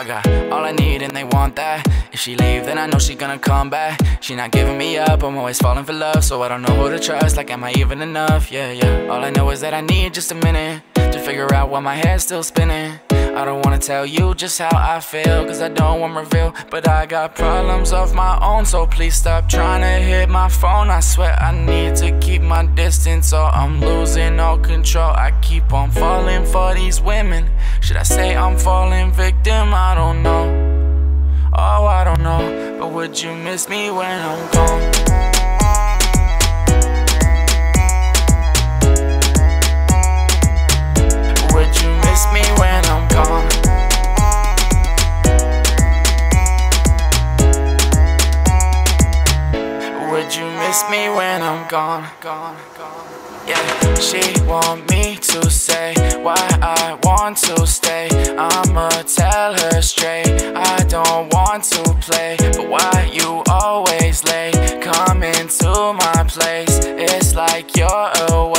I got all I need and they want that. If she leave, then I know she gonna come back. She not giving me up, I'm always falling for love, so I don't know who to trust. Like, am I even enough? Yeah, yeah. All I know is that I need just a minute to figure out why my head's still spinning. I don't wanna tell you just how I feel, cause I don't wanna reveal. But I got problems of my own, so please stop trying to hit my phone. I swear I need to keep my distance, or I'm losing all control. I keep on falling for these women. Should I say I'm falling victim? I don't know. Oh, I don't know. But would you miss me when I'm gone? Would you miss me when I'm gone, gone, gone. Yeah, she want me to say why I want to stay. I'ma tell her straight I don't want to play. But why you always late? Come into my place. It's like you're away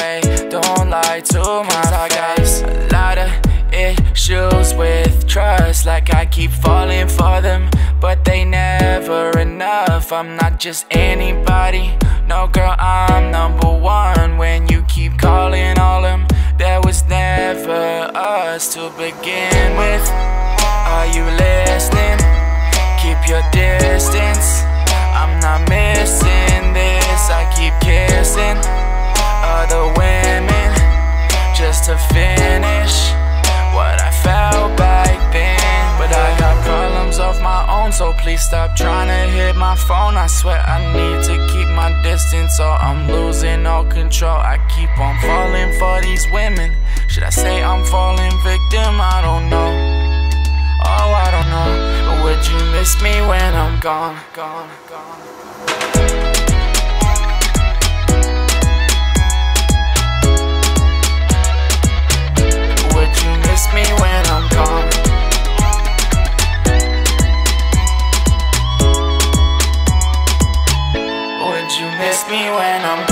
keep falling for them But they never enough. I'm not just anybody. No girl, I'm number one. When you keep calling all them There was never us to begin with. Are you listening? Keep your distance So please stop trying to hit my phone. I swear I need to keep my distance Or I'm losing all control. I keep on falling for these women. Should I say I'm falling victim? I don't know. Oh, I don't know. But would you miss me when I'm gone, gone, gone. Would you miss me when I'm gone me when I'm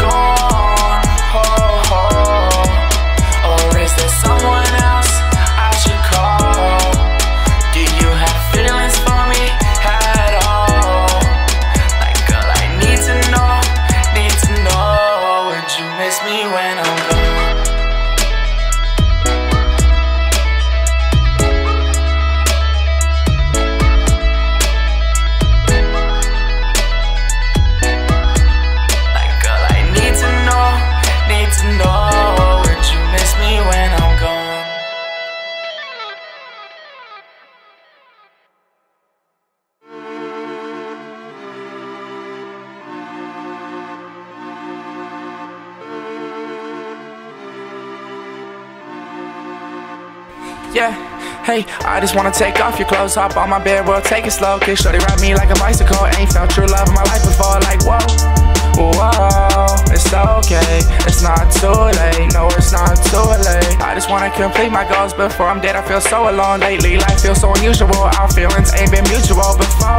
Yeah, hey, I just wanna take off your clothes, hop on my bed, we'll take it slow. Kiss shorty ride me like a bicycle. Ain't felt true love in my life before, like whoa, whoa, it's okay, it's not too late, no, it's not too late. I just wanna complete my goals before I'm dead. I feel so alone lately, life feels so unusual. Our feelings ain't been mutual before.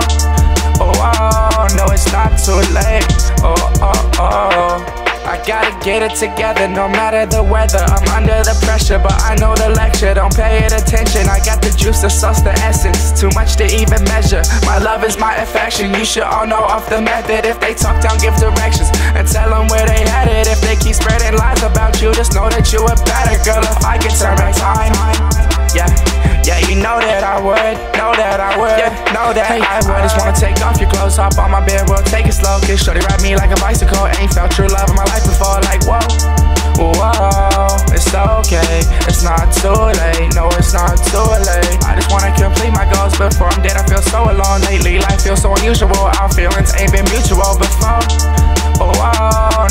Oh, oh, no, it's not too late. Oh, oh, oh. I gotta get it together no matter the weather. I'm under the pressure but I know the lecture. Don't pay it attention. I got the juice, the sauce, the essence. Too much to even measure. My love is my affection. You should all know off the method. If they talk down, give directions And tell them where they headed. If they keep spreading lies about you Just know that you a better girl. If I could turn back time Yeah yeah, you know that I would, know that I would, yeah, know that hey, I would. I just wanna take off your clothes, hop on my bed, we'll take it slow. Kiss shorty ride me like a bicycle. Ain't felt true love in my life before, like whoa, whoa, it's okay, it's not too late, no, it's not too late. I just wanna complete my goals before I'm dead. I feel so alone lately, life feels so unusual. Our feelings ain't been mutual before. Oh, oh,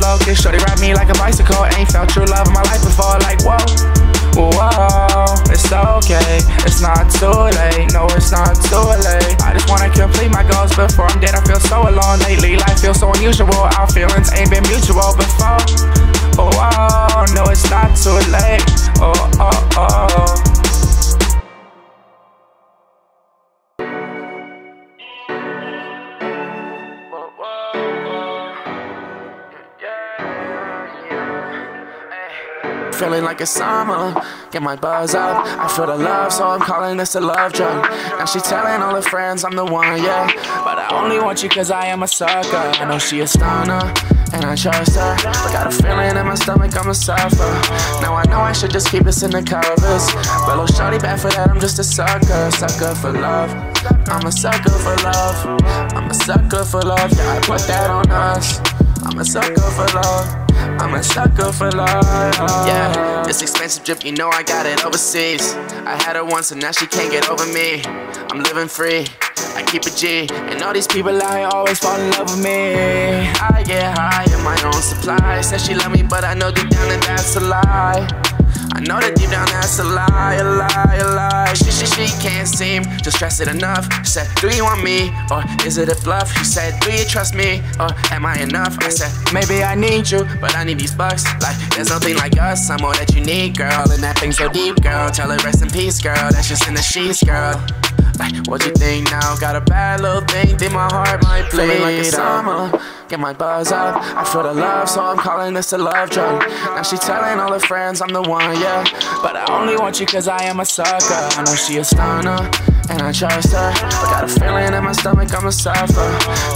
locust. Shorty ride me like a bicycle. Ain't felt true love in my life before. Like, whoa, whoa, it's okay. It's not too late. No, it's not too late. I just wanna complete my goals before I'm dead. I feel so alone lately. Life feels so unusual. Our feelings ain't been mutual before. Oh, oh, no, it's not too late. Oh, oh, oh. Feeling like it's summer, get my buzz up. I feel the love, so I'm calling this a love drug. Now she telling all her friends I'm the one, yeah. But I only want you cause I am a sucker. I know she a stunner, and I trust her. But got a feeling in my stomach, I'm a suffer. Now I know I should just keep this in the covers. But oh, little shorty bad for that, I'm just a sucker. Sucker for love. I'm a sucker for love. I'm a sucker for love, yeah, I put that on us. I'm a sucker for love. I'm a sucker for love. Yeah, this expensive drip, you know I got it overseas. I had her once and now she can't get over me. I'm living free. I keep a G, and all these people here always fall in love with me. I get high in my own supply. Said she love me, but I know deep down that that's a lie. I know that deep down that's a lie, a lie, a lie. She, she, she can't seem to stress it enough. Said, Do you want me or is it a bluff? She said, Do you trust me or am I enough? I said, Maybe I need you, but I need these bucks. Like, there's nothing like us, I'm all that you need, girl. And that thing so deep, girl. Tell her rest in peace, girl. That's just in the sheets, girl. What you think now? Got a bad little thing, think my heart might. Feeling like it's summer get my buzz up. I feel the love, so I'm calling this a love drug. Now she telling all her friends I'm the one, yeah. But I only want you cause I am a sucker. I know she a stunner, and I trust her. But got a feeling in my stomach, I'm a suffer.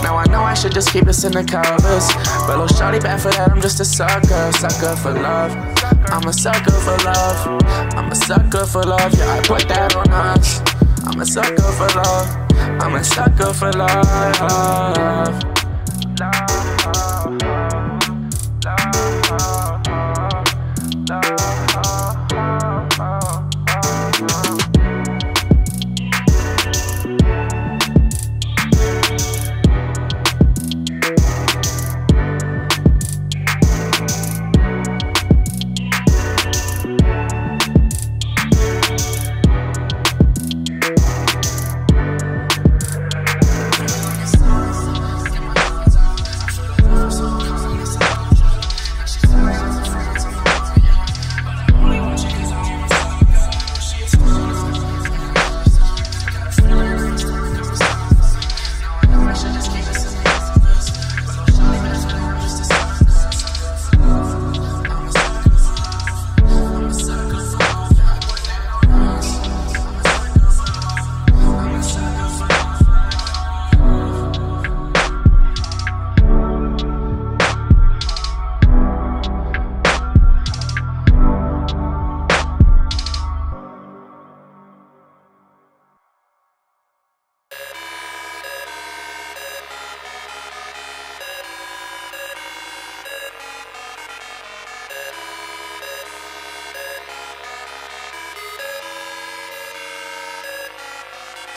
Now I know I should just keep this in the covers. But little shawty bad for that, I'm just a sucker. Sucker for love. I'm a sucker for love. I'm a sucker for love, yeah, I put that on us. I'm a sucker for love. I'm a sucker for love.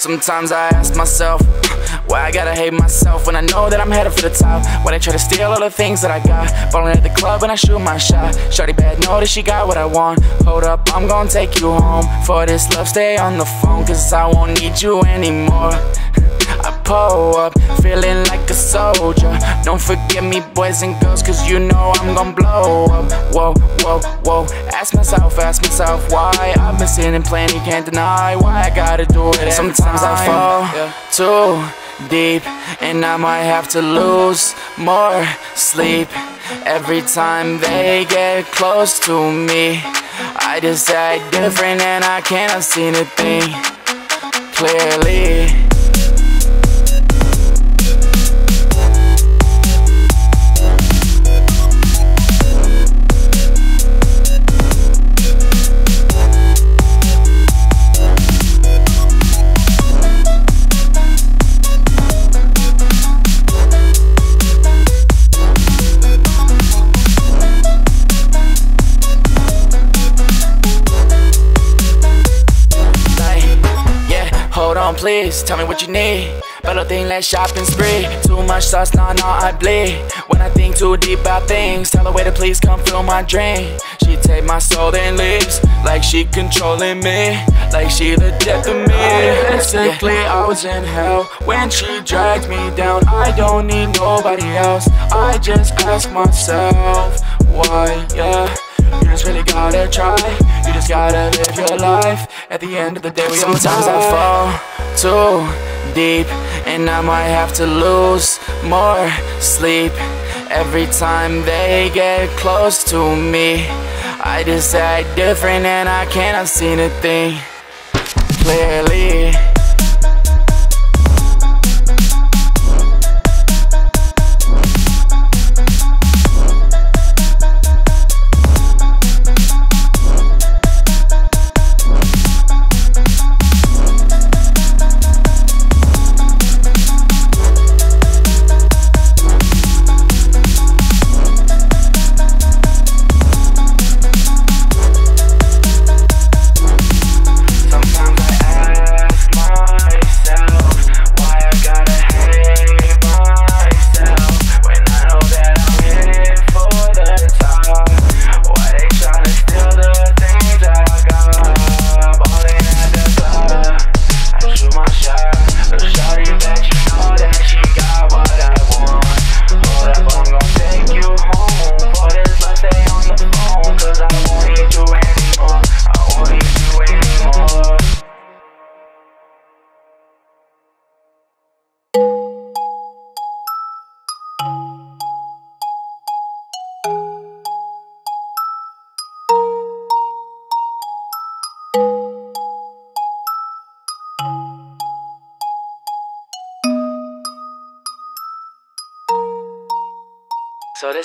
Sometimes I ask myself, why I gotta hate myself when I know that I'm headed for the top? Why they try to steal all the things that I got? Falling at the club when I shoot my shot. Shorty bad, know that she got what I want. Hold up, I'm gonna take you home. For this love, stay on the phone, cause I won't need you anymore. Pull up, feeling like a soldier. Don't forget me, boys and girls, cause you know I'm gonna blow up. Whoa, whoa, whoa. Ask myself, ask myself why. I've been sitting plenty, can't deny why I gotta do it. Sometimes I fall yeah. too deep, and I might have to lose more sleep. Every time they get close to me, I just act different and I cannot see anything clearly. Please tell me what you need. Pero think let's shopping spree. Too much sauce, nah, nah, I bleed. When I think too deep about things, tell her way to please come fill my dream. She take my soul then leaves, like she controlling me, like she the death of me. Basically, I was in hell when she dragged me down. I don't need nobody else. I just ask myself why, yeah. Just really gotta try. You just gotta live your life. At the end of the day, we sometimes I fall too deep, and I might have to lose more sleep every time they get close to me. I just act different, and I cannot see thing clearly.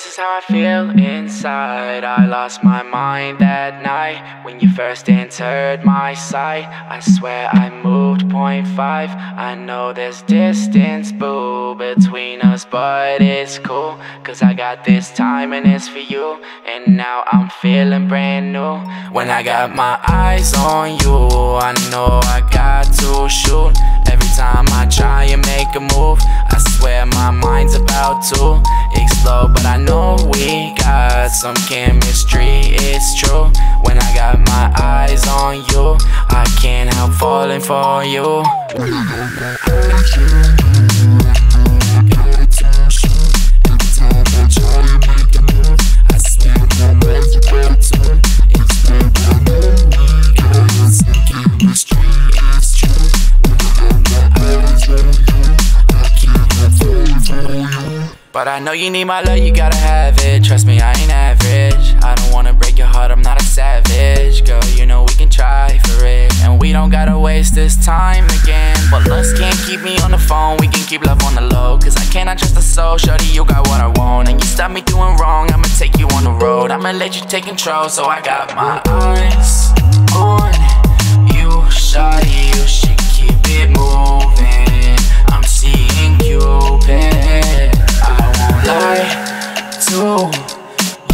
This is how I feel inside. I lost my mind that night When you first entered my sight. I swear I moved 0.5 I know there's distance, boo Between us, but it's cool. Cause I got this time and it's for you. And now I'm feeling brand new. When I got my eyes on you I know I got to shoot. Every time I try and make a move I swear my mind's about to explode But I know we got some chemistry, it's true. When I got my eyes on you I can't help falling for you But I know you need my love, you gotta have it. Trust me, I ain't average. I don't wanna break your heart, I'm not a savage. Girl, you know we can try for it. And we don't gotta waste this time again. But lust can't keep me on the phone We can keep love on the low. Cause I cannot trust a soul Shorty, you got what I want. And you stop me doing wrong I'ma take you on the road. I'ma let you take control So I got my eyes on you Shorty, you should keep it moving lie to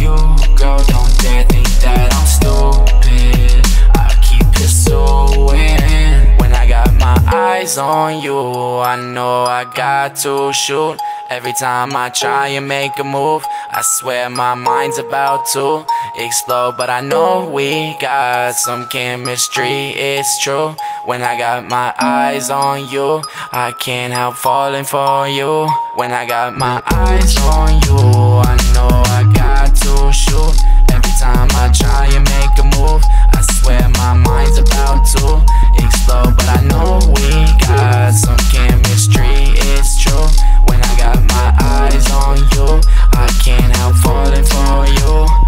you, girl. Don't dare think that I'm stupid. I keep pursuing. When I got my eyes on you, I know I got to shoot. Every time I try and make a move, I swear my mind's about to explode. But I know we got some chemistry, it's true. When I got my eyes on you, I can't help falling for you. When I got my eyes on you, I know I got to shoot. Every time I try and make a move, I swear my mind's about to explode. But I know we got some chemistry, it's true. When I got my eyes on you, I can't help falling for you.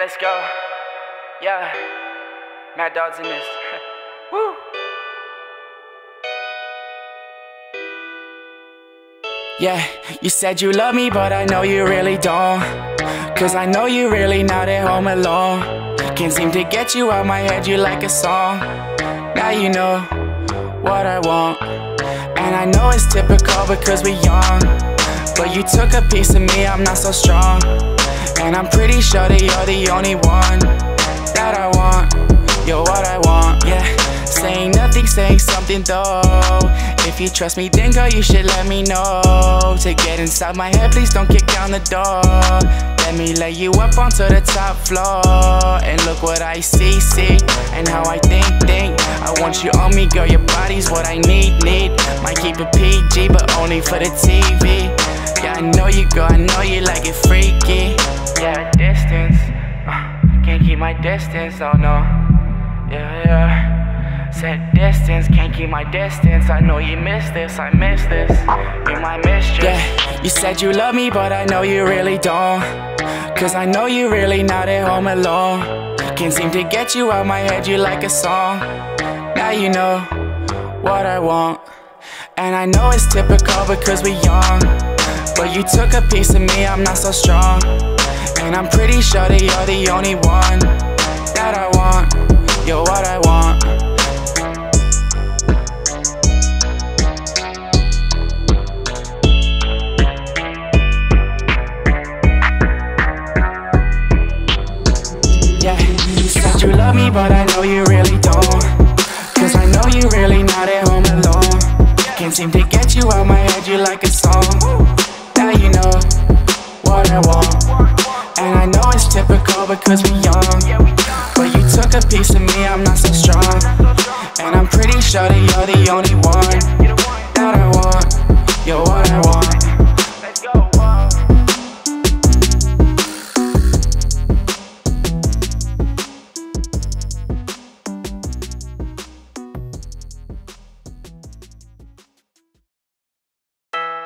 let's go. Yeah. Mad Dog's in this. Woo! Yeah, you said you love me, but I know you really don't. Cause I know you really not at home alone. Can't seem to get you out my head, you like a song. Now you know what I want. And I know it's typical because we young. But you took a piece of me, I'm not so strong. And I'm pretty sure that you're the only one that I want. You're what I want, yeah. Saying nothing, saying something though. If you trust me, then girl, you should let me know. To get inside my head, please don't kick down the door. Let me lay you up onto the top floor. And look what I see, see. And how I think, think. I want you on me, girl, your body's what I need, need. Might keep it PG, but only for the TV. Yeah, I know you, girl, I know you like it freaky. Yeah, distance. Uh, can't keep my distance, oh no. Yeah, yeah. Set distance, can't keep my distance. I know you miss this, I miss this. You might miss Yeah, you said you love me, but I know you really don't. Cause I know you really not at home alone. Can't seem to get you out my head, you like a song. Now you know what I want. And I know it's typical because we young. But you took a piece of me, I'm not so strong. And I'm pretty sure that you're the only one that I want. You're what I want. Yeah, you said you love me, but I know you really don't. Cause I know you really not at home alone. Can't seem to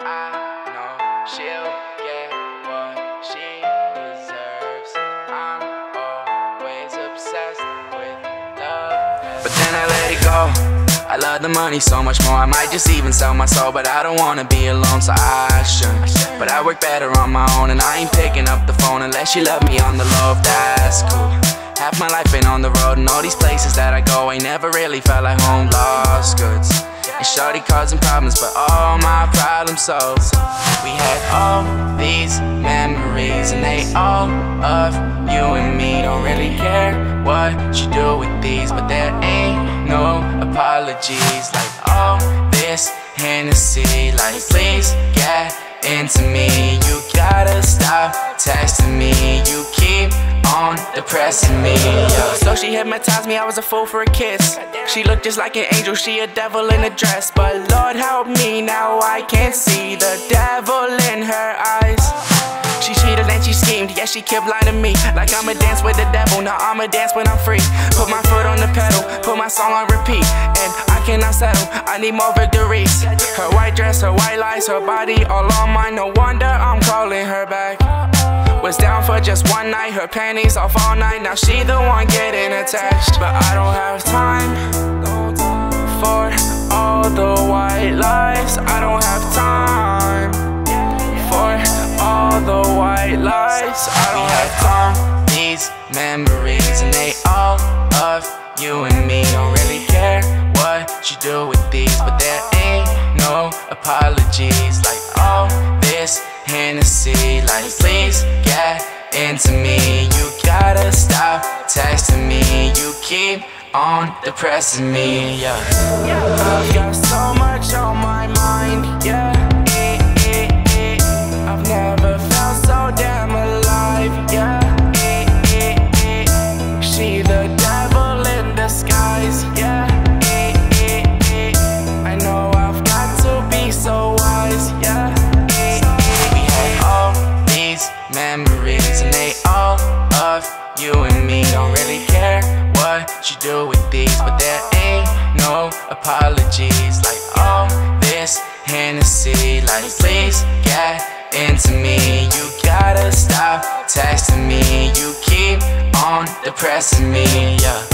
I know she'll get what she deserves. I'm always obsessed with love. But then I let it go. I love the money so much more, I might just even sell my soul But I don't wanna be alone, so I shouldn't But I work better on my own And I ain't picking up the phone unless you love me on the low, that's cool Half my life been on the road and all these places that I go Ain't never really felt like home, lost goods and shorty causing problems, but all my problems solved. We had all these memories, and they all of you and me. Don't really care what you do with these, but there ain't no apologies. Like all this Hennessy, like please get into me. You gotta stop texting me. You keep on depressing me. Yeah. So she hypnotized me, I was a fool for a kiss. She looked just like an angel, she a devil in a dress. But Lord help me, now I can't see the devil in her eyes. She cheated and she schemed, yeah, she kept lying to me. Like I'ma dance with the devil, now I'ma dance when I'm free. Put my foot on the pedal, put my song on repeat. And I cannot settle, I need more victories. Her white dress, her white lies, her body all on mine. No wonder I'm calling her back. Was down for just one night, her panties off all night. Now she the one getting attached. But I don't have time for all the white lies. I don't have time for all the white lies. I don't have time. These memories, and they all of you and me. Don't really care what you do with these, but there ain't no apologies. Like all this Hennessy, like please get into me. You gotta stop texting me. You keep on depressing me, yeah. I've got so much on my mind, yeah. With these But there ain't no apologies. Like all this Hennessy Like please get into me. You gotta stop texting me. You keep on depressing me, yeah